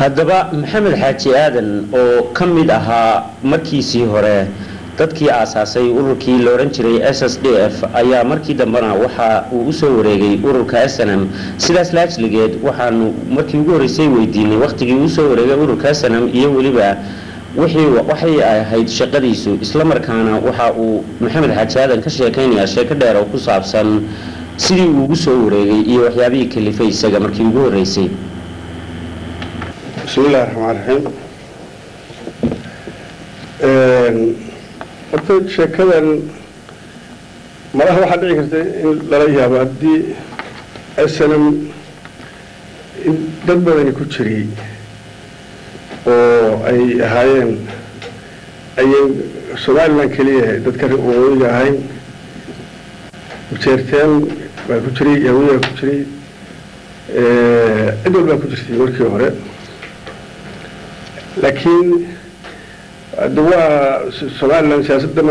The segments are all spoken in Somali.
haddaba maxamed xaaji aadan oo ka mid ahaa markiisii hore dadkii aasaasay ururkii la odhan jiray s s d f ayaa markii dambena waxa uu u soo wareegay ururka snm sidaas laajligeed waxaanu markii ugu horreysay weydiinay wakhtigii uusoo wareegay ururka snm iyo weliba waxay ahayd shaqadiisu. Islamarkaana waxa uu maxamed xaaji aadan ka sheekaynayaa sheeko dheer oo ku saabsan sidii uu ugu soo wareegay iyo waxyaabihii kalifay isaga markii ugu horreysay bismi illahi raxmaan raxiim horta sheekadan malaha waxaa dhici karta in lala yaabo haddii snm in dad badani ku jiriyey oo ay ahaayeen ayay somalilan keliya dadka waqooyiga ahayn ujeerteen baa ku jiray yahuudaa ku jiray cid walbaa ku jirtay markii hore laakiin de waa somalilan siyaasadda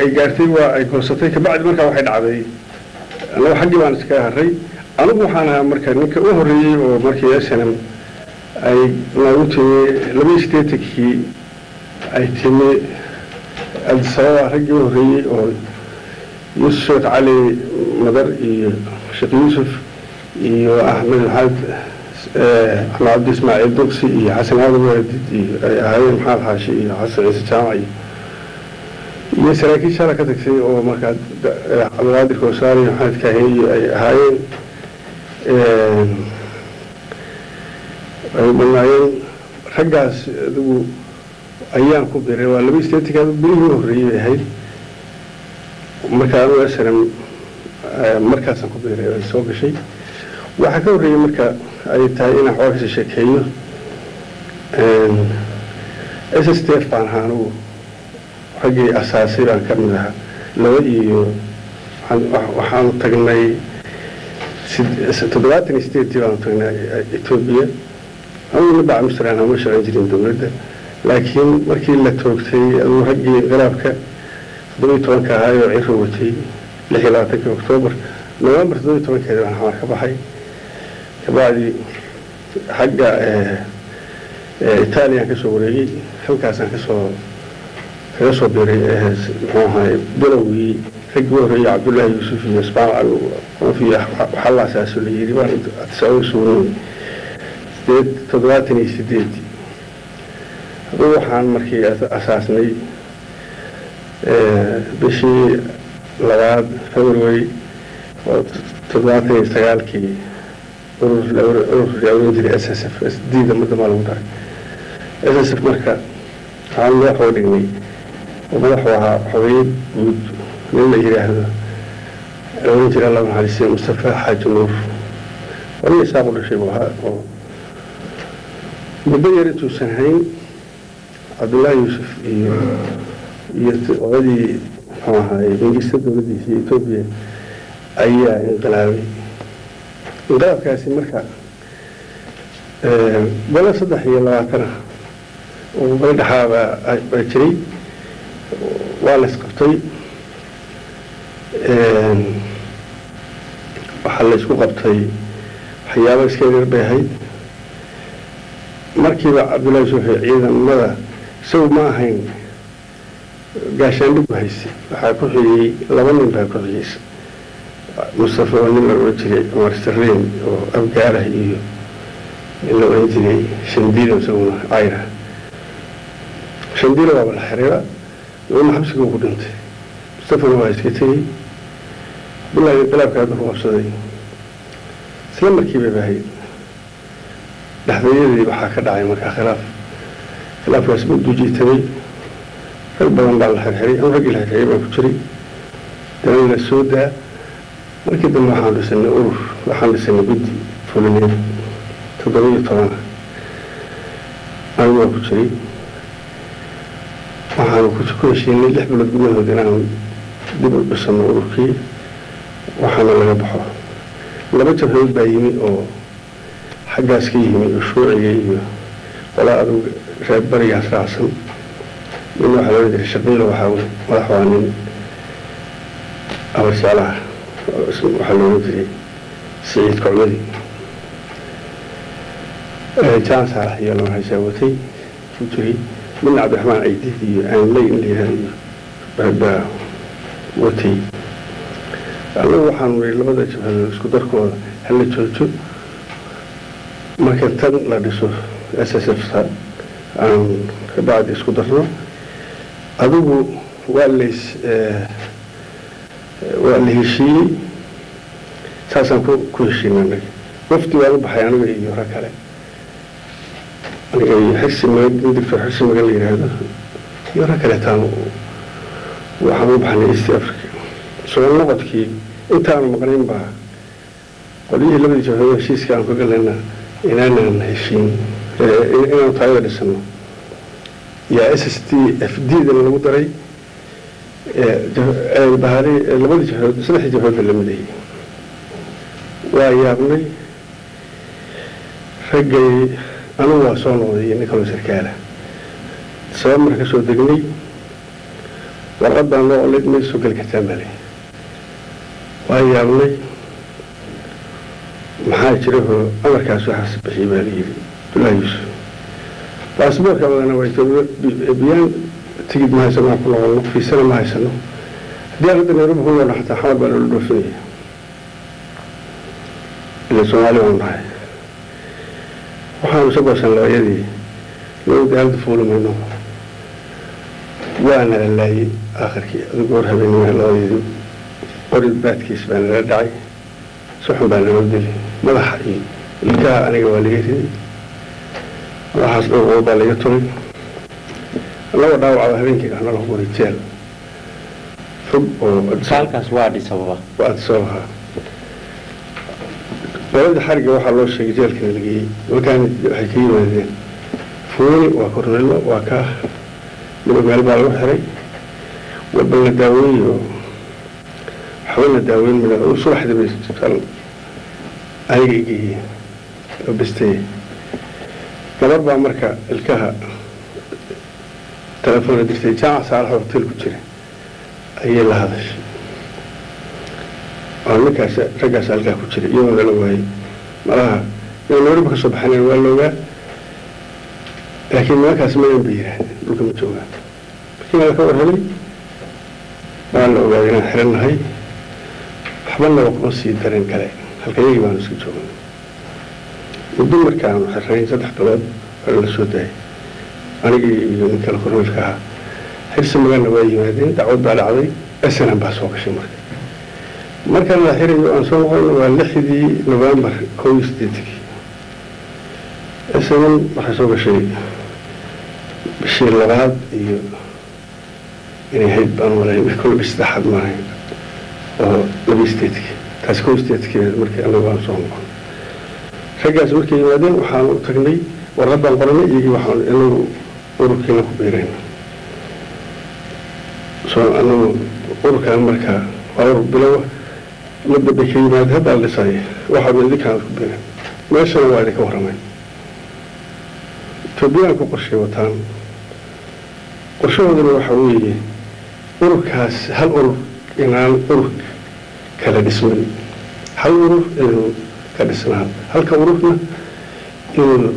ay gaartay waa ay goosatay kabacdi markaa waxay dhacday annago xaggii baan iska haray anigu waxaan ahaa marka ninka u horreeyey oo markii snm ay nagu timi labaiyi sideetankii ay timi abdisababa raggii u horreeyey oo yuusuf sheekh cali madar iyo sheekh yuusuf iyo axmed maxamed axmed cabdi ismaaciil duqsi iyo xasan aadan waadid iyo ay ahaayeen maxamed xaashi iyo xasan ciise jaamac iyo saraakiishaala ka tagtay oo markaa cabdilqaadir koosaari iyo maxamed iyo ay ahaayeen ay badnaayeen raggaas adigu ayaan ku biray. Waa laba isteetinka bilihii horreeyey bay ahayd. Markaa anu snm markaasaan ku biray ay soo gashay waxaa ka horreeyey marka ay tahay inaan xoogaa ka sii sheekeeyo s s t f baan ahaa anugu. Raggii asaasay baan ka mid ahaa. Laba iyo waxaanu tagnay toddobaatan sideedii baanu tagnay etoobiya anugu midda amsterdam ma shaqayn jirin dowladda. Laakiin markii la toogtay aduu raggii inqilaabka toddobiyi tobanka ahaa oo ciro watay lix iyo labaatankii oktoobar novembar toddobiyi tobankeeda baan xamar ka baxay kabacdi xagga italiyan ka soo wareegay halkaasaan ka soo kaga soo biray muxuu ahay bilowgii raggii u horreeyey cabdullaahi yuusuf iyo ismaal qof iyo waxalaasaaso la yiri baan atisaawo sugnay. Sideed toddobaatan iyo sideedii hadduu waxaan markii asaasnay bishii labaad february oo toddobaatan iyo sagaalkii oran jiray s s f s d da madamaa lagu daray s s f marka waxaan madaxoo dhignay oo madaxu ahaa xogeeye guud nin la yidhaahdo oran jiray alla maxalisiye mustafa xaaji nuur waliga isaaqu dhashay buu ahaa oo muddo yar intuusan hayn cabdullaahi yuusuf iyo iyo odadii muxuu ahaay mingista dowladdiisa etoobiya ayaa inqilaabay inqilaabkaasi marka golo saddex iyo labaatan ah oo golo dhexaabaa baa jiray. Waa la isqabtay waxaa la isku qabtay. Waxyaaba iska bay ahayd. Markiiba cabdullahi yuusuf ciidamada isagu ma ahayn gaashaandhigu hayse waxaa ku xigay laba nin baa ku xigaysa mustafa oo nin la odhan jiray cumar sarleen oo abgaarah iyo la odhan jiray shandiilo isaguna cayra shandiilo waaba la xirayba labana xabsiga ku dhintay. Mustafana waa iska tegey. Cabdullahi inqilaabka hadda ku qabsaday. Isla markiiba bahayd dhexdeeyadii waxaa ka dhacay markaa khilaaf. Khilaafkaas muddu jiitamay rag badan baa la xirxiray anu raggii la xirxiray baan ku jiray. Dana la soo daa markii dambe waxaan dhisanay urur waxaan dhisanay guddi fulineed toddoba iyo tobana anigu waa ku jiray. Waxaanu ku heshiinay lix bilood gudahood inaan dib u dhisano ururkii waxaana laga baxo. Laba jabhadood baa yimi oo xaggaas ka yimi oo shuuciga iyo qolaa adug reer barigaas raacsan. Nin waxaa loohan jiray shaqiilo waxaa madax waa nin abarjeclaha waxaa loohan jiray siciid kocmadi jaan saalax iyo lama haysaa watay ku jiray midna cabdiraxmaan ciidid iyo aanley in layihahdo iyo baa watay annagu waxaanu nihi labada jabhadood isku darkooda hala joojo marka tan la dhiso s s f ta aan kabacdi isku darno adigu waa lays waa la heshiiyey saasaan ku heshiina anaga wafdi waan u baxay aniga iyo rag kale aniga iyo xirsi maga in doctor xirsi maga la yidhaahdo iyo rag kaleetaan waxaan u baxnay east africa soo noqodkii intaanu maqnayn baa qolyihii labadii jabhado heshiiska aan ka galayna inaanaan heshiin inaanu taayada dhisano yaa s s t f d dana lagu daray labadii jabhadood saddexdii jabhadoodba la midayay waa yaabnay raggay anugu waa soo noqday iyo nin kaloo sarkaala sabab marka soo degnay warqad baan loo olid may soo geli kartaa male waa yaabnay maxaa jira oo amarkaas waxaas bixiyay baa layidhi abdullahi yuusuf. Baasboorka wadana waa biyaan tigid ma haysano ku noqono fiisana ma haysano haddii aan hadda nairobi ku noolna xataa xamar baa loola dhoofinaya ila soomaali baanu nahay waxaanu isagoosan labayadii loo gaalada fuulamayno waana la laayay aakhirkii. Adigu hor habeenima labadeedii qorid baadkiis baa nala dhacay. Suxun baa naloo deli madaxa iyo ilkaha aniga waa laga riday madaxaas dhowr baa laga tulay annagoo dhaawacba habeenkii dhahna lagu qoray jeel. Fog oo waa qolada xariga waxaa loo sheegay jeelkana la geeyey. Markaan waxay ka yimaadeen fuuni waa kornello waa ka niba meel baa lagu xiray. Walbal la daaweey oo waxba la daaweyn mina subaxdii bay isbitaal aniga igeeyeen oo bistay. Gabar baa marka ilkaha telefoona dirtay jaamac saalax hotel ku jira ayay la hadashay. Oo ninkaas raggaas halkaa ku jira iyadoo la waayey malaha inaan nairobi ka soo baxanayn waa loogaa laakiin nimankaas mayan bay yidhaahdeen dhulka ma joogaa markii nala ka war helay waa la ogaaday inaan xiran nahay. Waxba naba kuma sii dareen kale halka iyagii baanu iska joognay muddo markaanu xirnayn saddex bilood waa la soo daayay anigii iyo kale korneelka ahaa. Xirsi magana waa yimaadeen dacwad baa dhacday snm baa soo gashay marka. Markaan la xirayo aan soo noqon waa lixdii novembar kow iyo sideedankii snm waxay soo gashay bishii labaad iyo inay hayd baan malayn kol bish saddexaad maahayn oo laba sideedkii taasi kow sideedkii markii anagu aan soo noqon raggaas markay yimaadeen waxaan tagnay warqad baan qoranay iyagii waxaan inagu ururkiina ku biirayna anagu ururkaan markaa waa urur bilowa mudda bay ka yimaada hadda la dhisay waxaaba idinkaan ku biiran meeshana waa idinka warramay. Etoobiyaanku qorshay wataan. Qorshahoodana waxa weeye ururkaas hal urur inaan urur kala dhismin. Hal urur inuu ka dhisnaan. Halka ururna inuu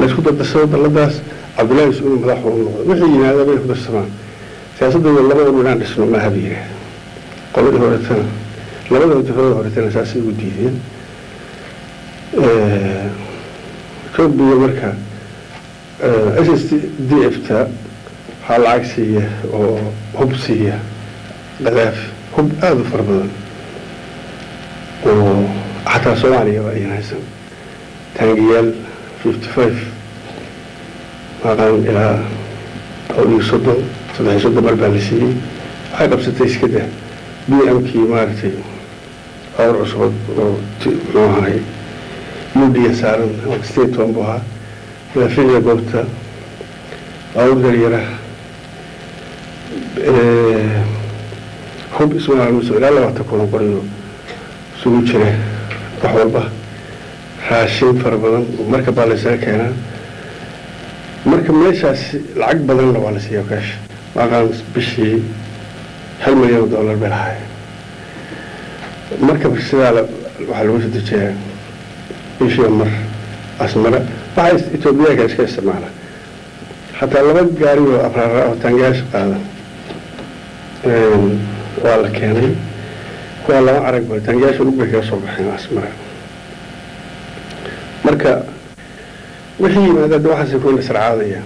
laysku dardarsado dalladaas cabdullahi is-uul madaxu u noqdo wixii yimaada bay ku darsamaan siyaasadooda laba urur inaan dhisno maaha ba yidhaah qoladii horetana labada jafadooda horetana saasay ugu diideen. Etoobiya marka s s d f ta waxaa lacag siiya oo hub siiya kadaafi hub aada u fara badan oo xataa soomaaliya waa ayan haysan taangiyaal fifty five maqaan ilaa dhowr iyo soddon saddex soddon mar baa la siiyey waxay qabsatay iskada b m kii maaragtay awr cusubad oo muxuu ahay udiya saaran state one buu ahaa madaafiicda goobta awr daryara hub ismaal muso ilaa labaatan kulan qoriyo isugu jira wax walba raashin fara badan marka baa laysaga keenaa marka meeshaas lacag badanna waa la siiyaa kaasha maqaan bishii hal milyan dollar bay lahay marka sidaa waxaa lagu soo dejiyaa bishii mar asmara waxaa etoobiyaanka iska isticmaala. Xataa laba gaari oo abraara oo taangayaasha qaada waa la keenay. Kuwaa lama arag ba taangayaasha lug bay kaga soo baxeen asmara marka wixii yimaada hadda waxaasay ku nasarcaadaya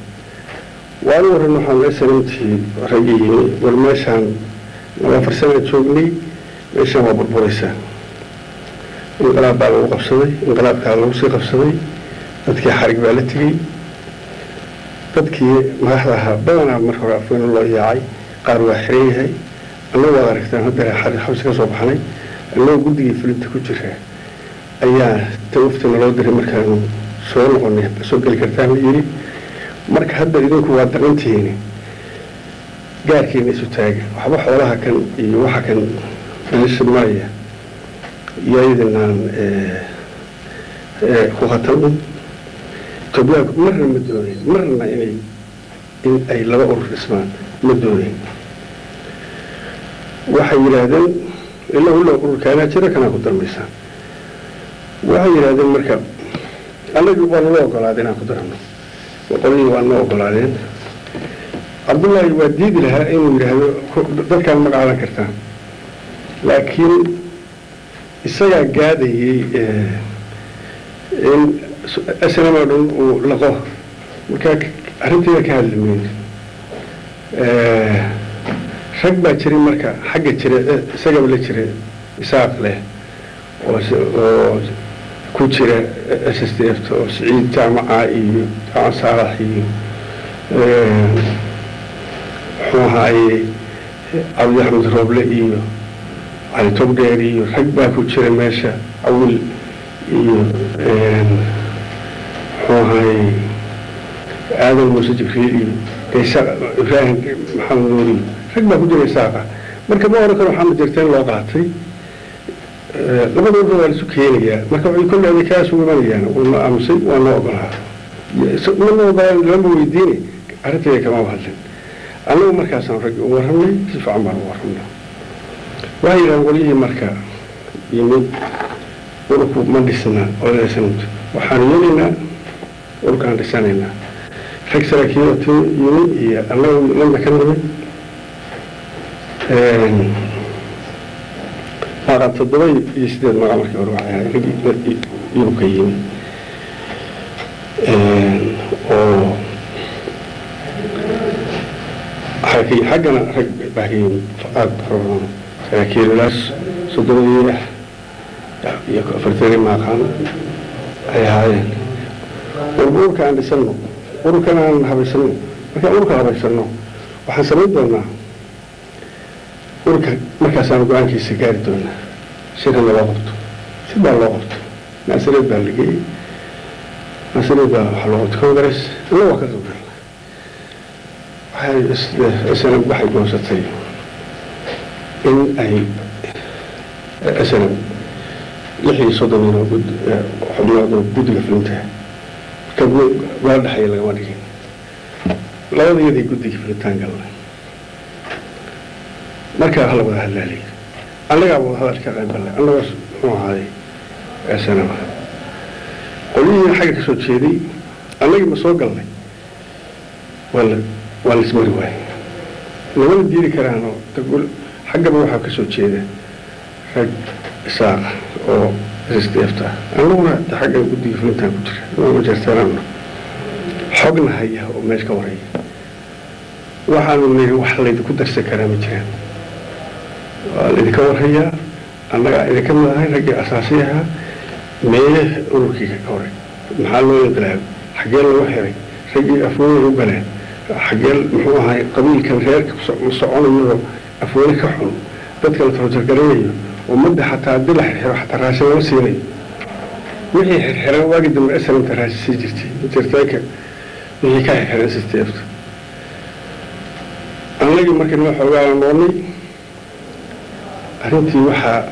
waanu waran waxaan snmtii ragga yimi war meeshaan laba farsanaa joognay meeshaan waa burburaysaa. Inqilaab baa lagu qabsaday inqilaabkaa lagu sii qabsaday dadkii xarig baa la tegey. Dadkii madaxda ahaa badanaa marka hore afweyne loo yaacay qaar waa xiran yahay. Annagu waad aragtaan haddana xabsi ka soo baxnay annagoo guddigii fulinta ku jira ayaa tawafta naloo diray markaanu soo noqonay soo geli kartaan la yidhi marka hadda idinku waa daqantihiini gaarkiina isu taaga waxba xoolaha kan iyo waxa kan meesha maraya iyoydinaan ku khatan etoobiyaanku marna ma doonayn marna inay in ay laba urur dhismaan ma doonayn. Waxay yidhaahdeen ila ula ururkaanaa jira kanaa ku darmaysaan waxay yidhaahdeen marka anagi waa nala ogolaaday inaan ku darano boqolihii waa noo ogolaadeen cabdullaahi waa diidi lahaa inuu yidhaahdo dadkaan ma qaadan kartaan laakiin isagaa gaadayey in snm oo dhan uu laqo markaa arrinteeda ka hadlimeyn rag baa jiray marka xagga jira isagaba la jira isaaq leh oo ku jira s s d f oo siciid jaamaca iyo jaamac saalax iyo muxuu ahaaye cabdi axmed rooble iyo cali togdheer iyo rag baa ku jira meesha cawil iyo muxuu ahaaye aadan muuse jibriil iyo gaysaaq ibraahim maxamed nuuri rag baa ku jira isaaqa. Marka ma oran karo waxaana jirta in loo qaatay labadooda waa laisu keenayaa marka waxay kolle aday kaa sugu imanayaan. Uuna aamusay waa noo ogolaa mana ogolaan lama weydiine arrintayda kama hadlin annagu markaasaan raggi u warramnay si fiican baan u warramna waxay yidhahan qolyihii marka yimid ururku ma dhisna odasanut waxaan yeelaynaa ururkaan dhisanaynaa rag tim yimid iyo annagu landa ka nimid maqan toddoba iyo sideed maqa markii hore waxay ahay raggii yurubka yimid oo xaggana rag baa ka yimid aada fara badan saraakiilulaas soddobadii ah iyo afartani maaqaan ay ahaayeen ururka aan dhisano ururkan aan habaysano markaan ururka habaysano waxaan samayn doonaa ururka markaasaanu go'aankiisa gaari doonaa sirana loo qabto si baa loo qabto naasireed baa la geeyey naasireed baa waxaa loo qabto congress waa ka qaybgalna waxay snm waxay goosatay in ay snm lix iyo soddon nin oo xubnood oo guddiga fulinta marka gola dhexeeya lagama dhigin labada iyaday guddiga fulintaan galnay markaa hadlaaliy annagaa wada hadal ka qayb gallay annagaas muxuu ahaaday snm qolyihii xagga ka soo jeeday annagii ma soo galnay. Waa la waa la ismari waayey. Lamana diidi karaanoo dagul xaggaba waxaa ka soo jeeda rag isaaqa oo s d ta annaguna xagga guddiga fulintaan ku jira. Inama jeerteenaano xogna haya oo meesha ka waraya waxaanu niri wax laydinku darsan karaa ma jiraan waa laydinka warhayaa annagaa idinka mid ahay raggii asaasi ahaa meeye ururkii horay maxaa loo inqilaabay xaggee lagu xiray raggii afweyne u galeen xaggee muxuu ahay qabiilkan reerka soconayo afweyne ka xun dadka la tabajargaranayo ummadda xataa haddii la xirxiro xataa raashin lama siinayo wixii xirxiran waagii dambe aslamta raashin sii jirtay jirtayka wixii ka xirxiran sisteefta annagii markii noo xoogaa noolnay arrintii waxaa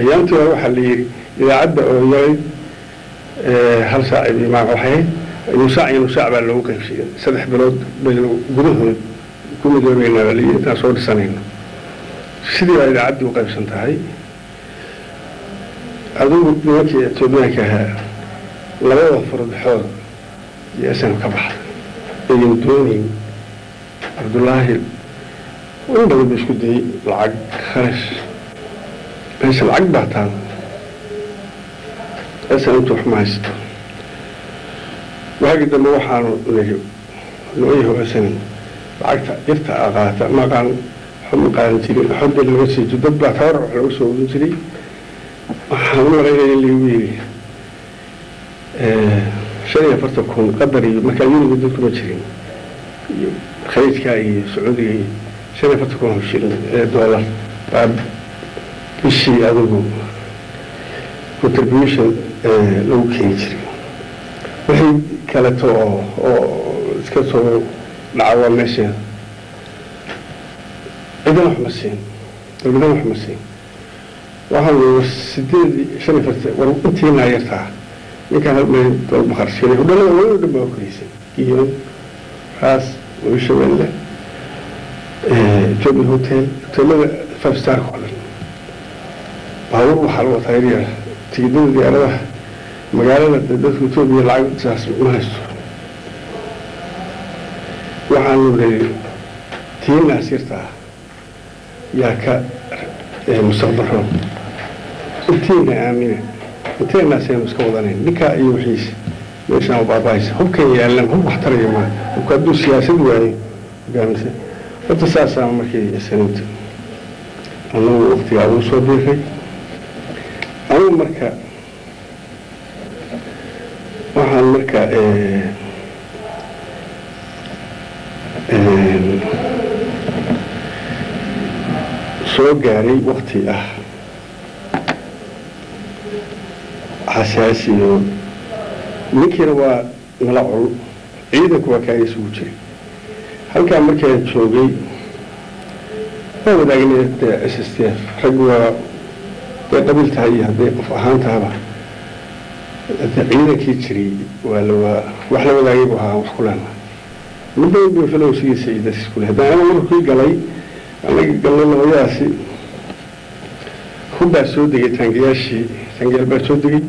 ayaantii hore waxaa la yidhi idaacadda oo yaray hal saac imaam waxay nusaac iyo nusaac baa loogu qaybsiyey saddex bilood baynu gudahood ku midoobeynaa baa layidhi intaan soo dhisanayno sidii baa idaacaddii u qaybsan tahay. Adigu nimankii etoobiyaanka ahaa labada fardaxood iyo isana ka baxda ayan doonayn cabdullaahi in badan ba isku dayay lacag kharash meesha lacag baa taal isana intu wax ma haysto waagi dambe waxaanu nihi nooyaho isana lacagta yarta a qaata maqaan waxma qaadan jirin xodda laga siijo dad baa tabar wax laga soo odin jiray waxaan u malaynaya in lagu yiri shan iyo afartan kun qadar iyo markaa yuriga dadku ma jirin iyo khaliijka iyo sacuudiga iyo shan iyo afartan kun oo shilin ee doolar baa bishii adigu contribution lagu keeni jiray. Wixii kaleto oo iska soo dhaca waa meesheeda cidana wax ma siin. Dowladana wax ma siin. Waxaan war sideed shan iyo afartan war intiinaa yartaa ninkaan hal meel dolma qarshinay hudhalada wali o dhan giyon raas wabishabelle jobi hotel hotelada five starka oo dhan baabuur waxaa lagu yaryar tigidada diyaaradaha magaalada de dadka etoobiya lacag saas ma haysto. Waxaanu leeyay tiinaas yartaa yaa ka mustaqbal intiina aamina inteenaasaynu iska wadanayn. Ninkaa iyo wixiisa meeshaan u baabahaysa hubkan yaalan hub wax taraya maa hubka hadduu siyaasad waayo hogaamisa horta saasaa markii saniinta anagu waktigaa uu soo biiray anigu marka waxaan marka soo gaaray wakti ah xasaasi oo ninkiina waa nala col ciidanku waa kaaga isugu jiray. Halkaa markaan joogay waa wadaagnay dee s s t f rag waa dee qabiil tahay iyo hadday qof ahaan tahaba ciidankii jiray waa lawaa wax la wadaagay bu ahaa wax ku leenahay midba inba falowsigiisa haddaan ana markii galay anaga galnay labadaasi hubbaa soo degay taangiyaashii taangiyaal baa soo degay.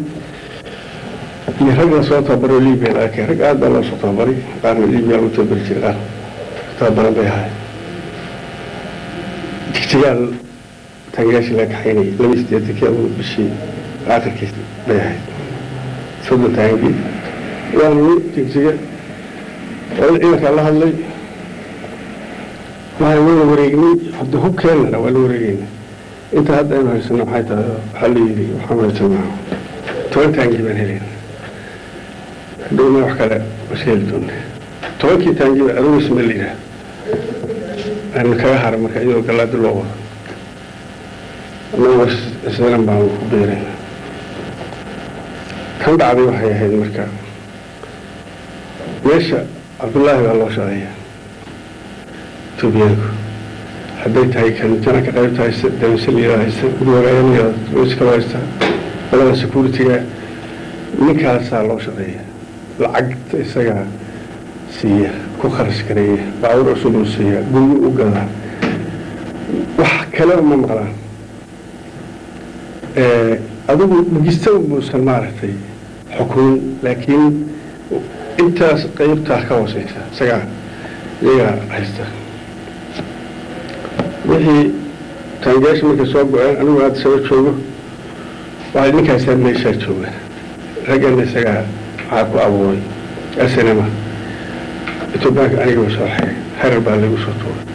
Iyo rag la soo tababaroo libiya la arkay. Rag aad baa loo soo tababaray qaarna libiya lagu tababari jiray qaar tababaran bay ahay jigjigaal taangiyaashii laga kaxaynayay laba sideetankii abu bishii aakhirkiis bay ahayd soddon taangii waana ni jigjiga wada ciidankaa la hadlay waxaan wada wareegnay hadda hubkeennana waa la wareegayna inta hadda aynu haysano waxay tahay waxaa la yidhi waxaan haysanaa toban taangii baan helayna hadhowna wax kale mas heli doona tobankii taangiiba adogas ma la yidhaah aynu kaga haray marka iyadoo galaadi loo wado. Annagu isagan baan ku beerayna kan dhacday waxay ahayd marka. Meesha cabdullaahi baa loo shaqeeya etoobiyaanku hadday tahay kan janaka qaybta haysta dawsaliyaa haysta gudwagaayaniya iskalo haysta qolada security-ga. Ninkaasaa loo shaqeeya lacagta isagaa siiya ku kharash gareeya baabuur cusub u siiya guryo u gadaa wax kaleba ma maqlaan. Adigu dhugistaba muusan maaragtay xukumin laakiin intaas qaybtaa ka hooseysa isagaa iyagaa haysta. Wixii taangayaasha markay soo go-een anigu aada saba joogo waxay ninkaasaa meeshaa jooga raggana isagaa waxaa ku abuuray asinama etoobiyaanka aniga soo xeray xerar baa lagu soo tuuray.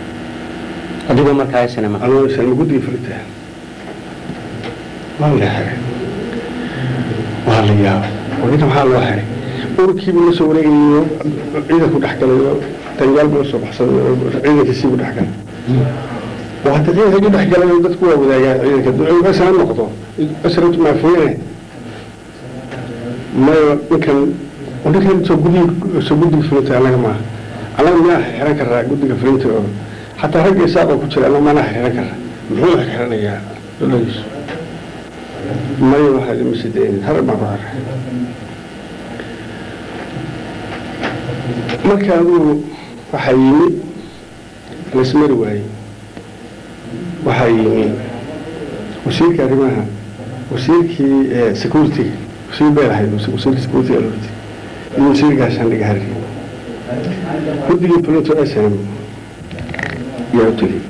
Adigoo markaa sinema? Anoo sanama guddiga fulinta waa la xeray waa la yaaba ninka maxaa loo xeray urkiibuu la soo wareegayo ciidanku dhexgalayo tangaalbu la soo baxsaday ciidankiisiibuu dhexgalay waa hadda ciidanka dhexgalayo dadku waa wadaagaa ciidanka. Asana noqdo asratu maafuune mayo ninkan ninkan soo guddiga soo guddiga fulinta anaga maaha anaga miyaa xiran karaa guddiga fulinta oo. Xataa ragga isaaqoo ku jira anaga maanaa xiran karaa muxuu xiranayaa dowladiisu mayo waxaa lama harar baan ku xiray marka aduu waxaa yimi lasmari waaye. Waxaa yimi wasiirka arrimaha wasiirkii security-ga wasiir bay lahayd wasiirka loo jiray iyo wasiir gaashaandhiga harri guddigii fulinto s m yaa u tegey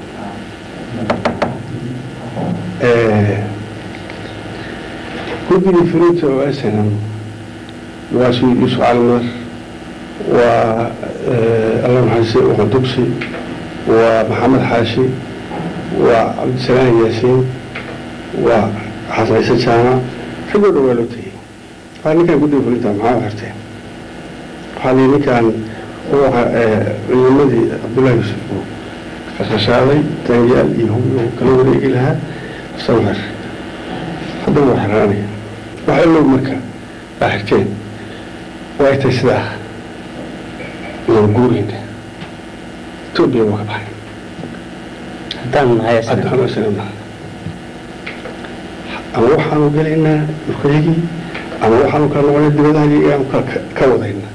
guddigii fulinta oo s n m waa si yuusuf waa allah maxaadise waa dugsi waa maxamed xaashi waa cabdisalaam yaasiin waa xasan ciise jaamac ragoo dhan waa loo tegey waa ninkaan guddiga fulinta maxaa u xirteen waxaa lii ninkaan ciidamadii cabdullahi yuusuf uu qashashaaday taangiyaal iyo kala wareegi lahaa samar haddana waa xiraanaya wax illow marka aa xirteen waa tay sidaa loo guurayna etoobiya waa ka baxay. Haddaan ama waxaanu gelaynaa dhulkayagii ama waxaanu kala noqonay dibadahayagii aanu ka wadayna.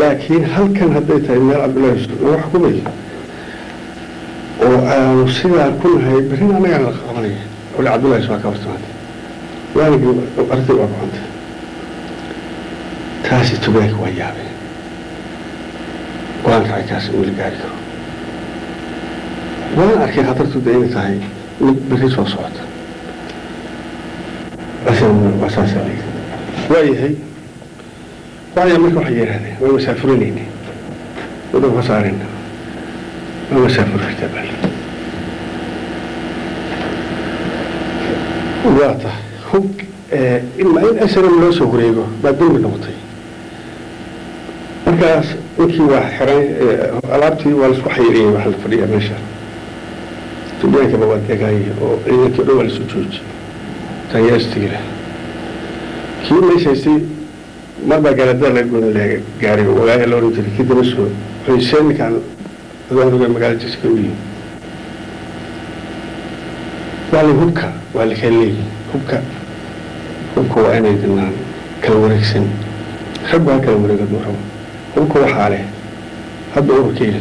Laakiin halkan hadday tahay meel cabdullahi yuusuf lagu xukumayo oo aanu sidaa ku nahay berrin annagaan la qabanaya wali cabdullahi yuusuf waa ka hortimaatay waanigi arday waa gocanta taasi tugaanka waa yaabeen go'aanka aykaasi weli gaari karo waan arkay khatartu de inay tahay berri soo socota waayahay waaya marka waxay yidhahdeen waa masaafurinayna waddan ka saarayna waa masaafur kartaa bal waa tahay ima in snm loo soo wareego baa dembi noqotay. Markaas ninkii waa xiran alaabtii waa la isku xayriyey waxa la fadhiyaa meesha. Tubyaankaba waa degaay oo ciidankii o dhan waa la soo joojiyey tanyaastigila kii meesha haystay mar baa gaaladada laga gooni laga gaaray oo walaaya la oran jiray. Kii daba soo xoyseen ninkaan ogaanroga magaalada jiska waa la hubka waa la kala leeyi hubka hubka waa inay dinaan kala wareegsan. Raggu ha kala wareega duu rabo. Hubka waxaa leh hadda ururkayla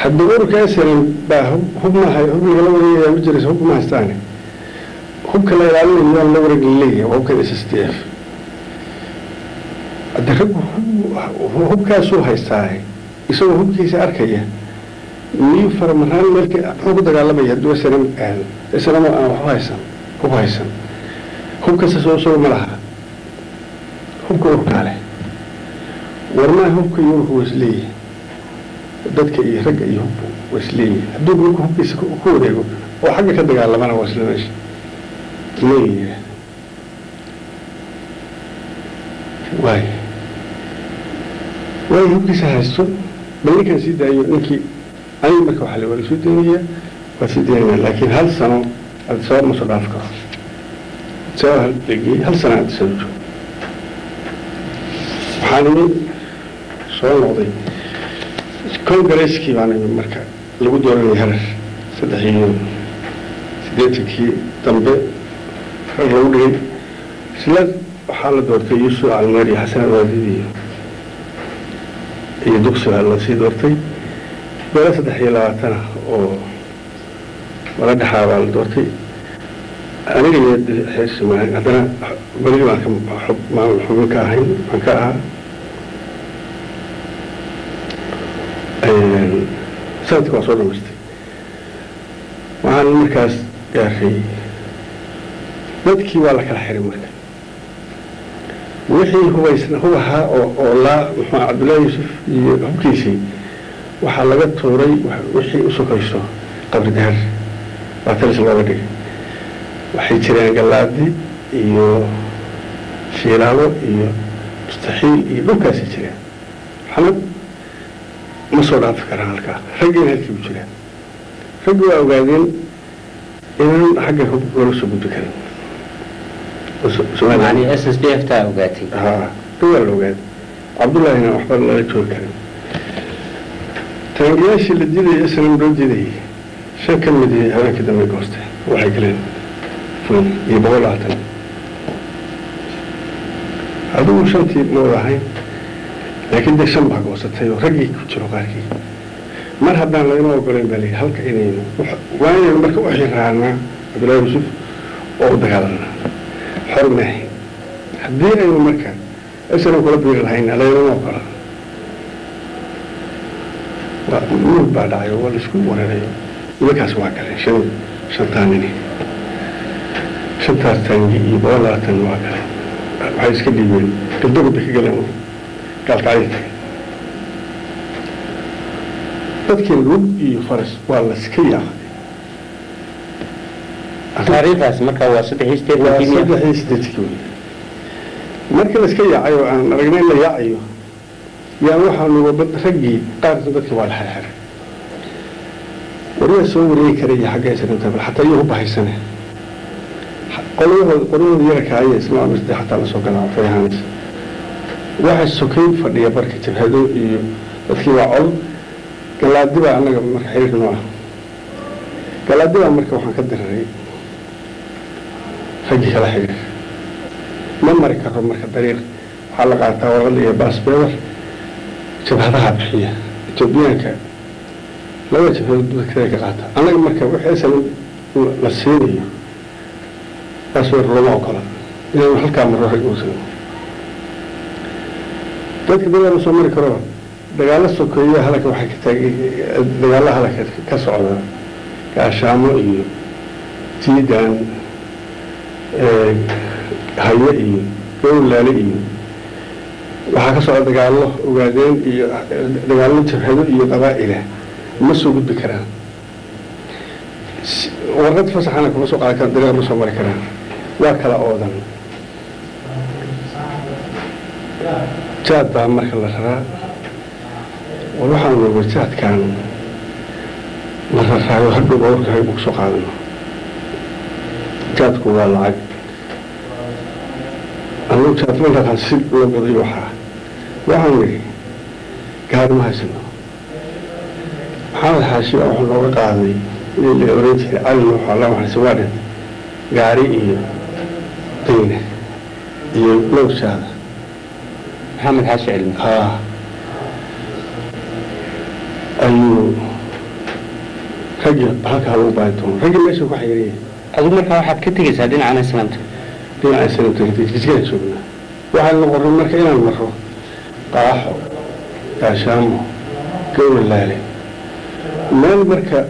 hadda ururka asalan baa hub maaha hub lagala wareegaya ma jiraysa hubka ma haystaane hubka la ilaalinayo waan la wareeg la leeyahay waa hubkan s s d f. Hadde raggu hubkaasuu haystaa isagoo hubkiisa arkaya miyuu faramaraan meelka ku dagaalamaya snm aado snm aan waxu haysan hub haysan hubkasta soo isago ma laha hubka ururkaa leh warmaa hubka iyo ururka waa isleeyihi dadka iyo ragga iyo hubku waa isleeyihi hadduu marka hubkiisa ku wareego oo xagga ka dagaalamana waa isla meesha leeyihi waay waayo hubkiisa haysto bal ninkaan sii daayo ninkii aniga marka waxaa la waa la soo daynaya waa sii daynaya laakiin hal sano adisabab ma soo dhaaf karo adisabab halgeey hal sano adisabab joogo waxaan imi soo noqday. Congaresskii baan imi marka lagu dooranayay harar saddex iyo siddeetankii dambe. Harar lagu dhigay. Isla waxaa la doortay yuusuf almeer iyo xasan alwaadid iyo iyo baa la sii doortay. Beelo saddex iyo labaatana oo wala dhexaa baa la doortay. Aniga iyo xeersi haddana berigi baan maamul xubin ka ahayn baan ka ahaa. Sanadka waa soo dhamaystay waxaan markaas gaaray dadkii waa la kala xiray marka. Wixii hubaysna hub ahaa oo oo laa muxuu cabdullaahi yuusuf iyo hubkiisii waxaa laga tuuray wixii u sokayso qabri dahar baa talis looga dhigay waxay jireen gallaadi iyo shiilaalo iyo mustaxiil iyo dhulkaasay jireen waxna ma soo dhaafi karaan halkaa. Raggiina halkii u jiraan. Raggi waa ogaadeen inaan xagga hub loola soo gudbi karin. Yani s s d f taa ogaatay? Ha waa la ogaaday cabdullaahina waxba lala joogi karin. Taangiyaashii la diidayay islam loo diidayay shan ka mid ihi habeenkii dambe goosteen waxay galeen fun iyo boqol labaatan adigu shantii ahayn laakiin dee shan baa goosatay oo raggii ku jiro qaarkii mar haddaan laynoo ogolayn baa layidhi halka inaynu waa inaynu marka u xiraanaa cabdullaahi yuusuf oo u dagaalanaa xor haddii aynu marka isana kula biiri lahayn laynama ogola mud baa dhacayo waa la isku wareerayo nimankaas waa galeen shan shantaa nini shantaas taangi iyo boqol labaatan waa galeen waxay iska dhiibeen bay ka galeen gaalkacyo tagay dadkii lug iyo faras waa laska yaacay marka laska yaacayo aan aragnay in la yaacayo yaa waxaanu raggii qaarna dadkii waa la xirxiray wariyaa soo wareegi karaya xagga isrinta bal xataa iyo hubahaysane qolyahooda qolyahooda yararka aya islaamirta xataa la soo galaa fayahaanaysa waxa sokeyn fadhiya barka jabhado iyo dadkii waa col. Galaadibaa annaga marka xiriir noo ah. Galaadibaa marka waxaan ka diraray raggii kala xiriir. Ma mari karo marka dariiq. Waxaa la qaataa warqad iyo baasbeedar jabhadaha bixiya etoobiyaanka laba jabhadood dadkada ka qaata annaga marka wixii asan la siinayo baasbeedar looma ogola. Inaynu halkaa marro rag uusan. Dadka dagaal ma soo mari karo dagaalo sokeeyo halaka waxay ka taagay dagaalo halaka ka socda. Gaashaamo iyo jiidan haye iyo gowlaale iyo waxaa ka socda dagaallo ogaadeen iyo dagaallo jabhado iyo qabaa'ila ma soo gudbi karaan. Warqad fasaxana kuma soo qaadi karaan dagaal ma soo mari karaan. Waa kala oodan. Jaad baa marka la raraa. War waxaan oga jaadkan la raraayo hadhow warka hay ku soo qaadano. Jaadku waa lacag. Anuu jaad ma raqaan si loo gadayo waxaa waxaan nidhi gaari ma haysano maxamed xaashi baa wuxuu nooga qaaday in la oran jiray cali nuux alla waxaase waa dhin gaari iyo dayne iyo lowshaada maxamed xaashi cilmi haa ayuu raggii halkaa lagu baari doono raggii meesha ku xayiriyay adigu markaa waxaad ka tegaysaa dhinacana islaamta dhinaca sanamtagjigaan joognaa waxaan la qoray marka inaan maro qaaxo gaashaamo gowalaale meel marka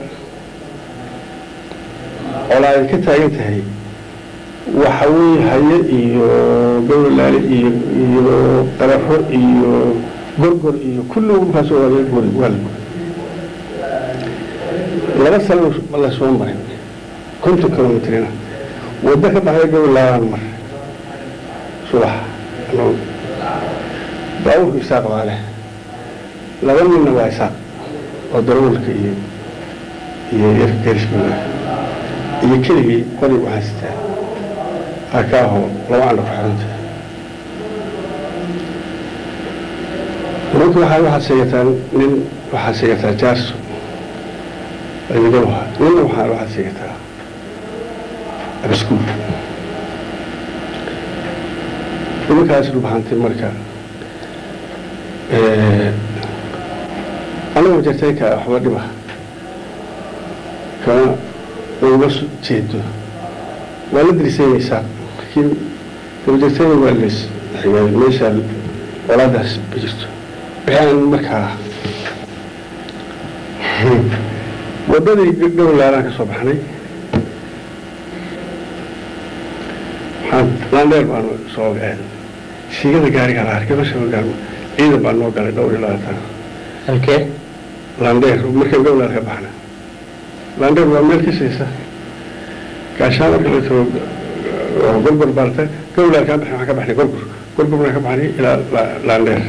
colaa ay ka taagan tahay waxa weeye haye iyo gowalaale iyo iyo qarafo iyo gorgor iyo kulli markaas waa la laba sano la soo maray konton kilomitrina waddo ka baxda gowlaalaan mar. Subax baabuurku isaaq baa leh laba ninna waa isaaq oo darawalka iyo iyo yarkarismiga iyo keligii qori waxaa sitaa akaaho laba andha ku xiranta. Nimanka waxaa waxaad sheegataa nin waxaad sheegataa jaarso. Ciidagabaha ninna waxaa waxaad sheegataa abaskuul nimankaas dhubahantay marka anagoo jartayka waxba dhiba. Kama uga jeedo. Waa la dirisaynaysaa laakiin dabajartayna waa lees xigaay meeshaa walaadaas ma jirto. Waxaan markaa waddadii dhowlaalaan ka soo baxnay. Laandheer baanu soo aaday siigada gaariga la arkay meesha gaar ciidan baa noo galay dhowr iyo labaatan. Halkee laandheer markay gowlaal ka baxna laandheer waa meel kisaysa gaashaan la tago gorgor baalta gowlaal kaa baxna waxaan ka baxnay gorgor gorgor baan ka baxnay ilaa laandheer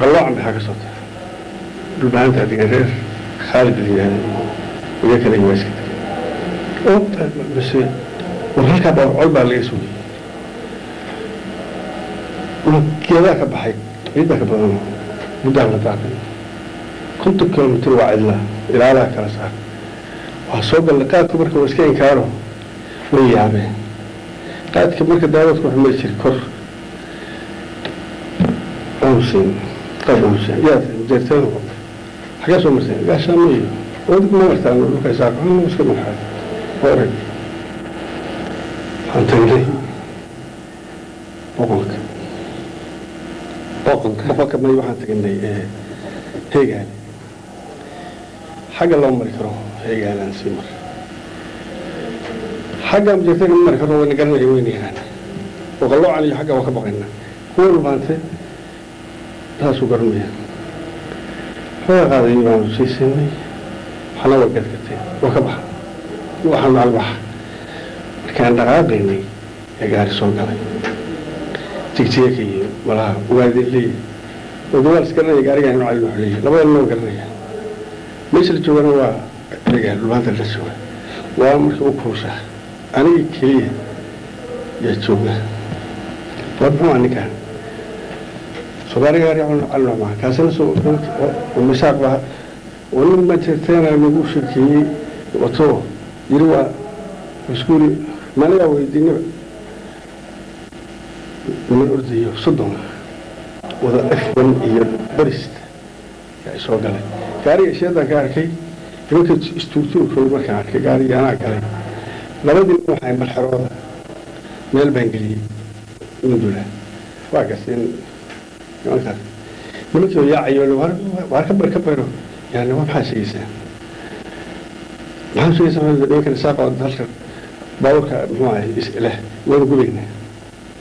qaloocan baxaa ka soo taga dhulbahaanta adiga reer khaalid kale waa iska tegay oo base war halkaa baa col baa laga sugay geedaa ka baxay ciiddaa ka badan muddaa la daaqay konton kilomitr waa cidlaa ilaalaa kala saar. Waa soo galla qaadka marka waa iska inkaaro. Way yaabeen. Qaadka marka daawadka wuxuu mari jiray kor. Onsen qaad onsen yaa jeerteen xagee soo marteen gaashaamo iyo wadig ma martaan dhulka isaaq iska marxaa orag waxaan tagnay boqolka. Boqonka boqolka may waxaan tagnay heegaale xagga loo mari karo heegaalaan sii mar. Xagga majeertega ma mari karo wayna garanaya wayna yaqaana boqoloocan iyo xagga waa ka baqayna. Kuwa rubaante taasuu garanaya xooga qaaday baanu sii siinay waxna waa gadgatay waa ka baxa. Waxaan macal markaan dhaqaaqaynay ee gaari soo galay jigjiga ka yihi malaha ugaadi leeyahay. Odawaal is garanaya gaariga inu cali wuxuu leeyahay. Labada noo garanaya meesha la joogana waa egaa dhulbaanta la jooga. Waa markii u kuusha aniga keliya yaa jooga. War muxuu ah ninkaan sogaari gaari cali maa kaasina misaaq baa. Oo nin majeerteena nagu sheekeeyey wato yiri waa iskuuli. Managaa weydiinaba niman ordayo soddon. Wada f1 iyo barista. Yaa soo galay gaariga isheedaan ka arkay nimanka istuurtuurkooda markaan arkay gaarigii anaa galay labadii waxay marxerooda meel baan geliyey indula waa gaseen nimankaas nimankii oo yaacayo waar ka bar ka baro yani waa maxaa sheegaysaa maxaa sheegaysaa nimankan saaqoo dalka baaburka muxuu ahay isleh waanu gubaynaa